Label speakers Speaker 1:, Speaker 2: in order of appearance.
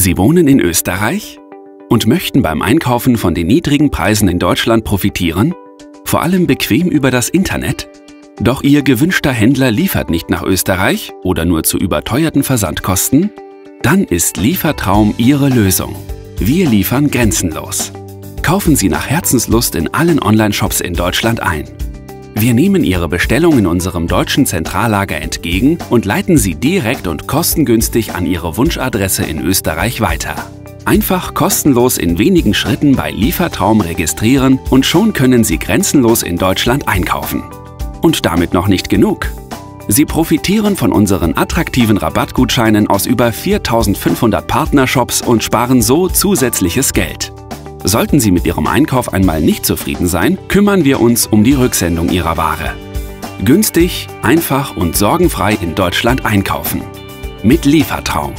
Speaker 1: Sie wohnen in Österreich und möchten beim Einkaufen von den niedrigen Preisen in Deutschland profitieren? Vor allem bequem über das Internet? Doch Ihr gewünschter Händler liefert nicht nach Österreich oder nur zu überteuerten Versandkosten? Dann ist Liefertraum Ihre Lösung. Wir liefern grenzenlos. Kaufen Sie nach Herzenslust in allen Online-Shops in Deutschland ein. Wir nehmen Ihre Bestellung in unserem deutschen Zentrallager entgegen und leiten sie direkt und kostengünstig an Ihre Wunschadresse in Österreich weiter. Einfach kostenlos in wenigen Schritten bei Liefertraum registrieren und schon können Sie grenzenlos in Deutschland einkaufen. Und damit noch nicht genug. Sie profitieren von unseren attraktiven Rabattgutscheinen aus über 4500 Partnershops und sparen so zusätzliches Geld. Sollten Sie mit Ihrem Einkauf einmal nicht zufrieden sein, kümmern wir uns um die Rücksendung Ihrer Ware. Günstig, einfach und sorgenfrei in Deutschland einkaufen. Mit Liefertraum.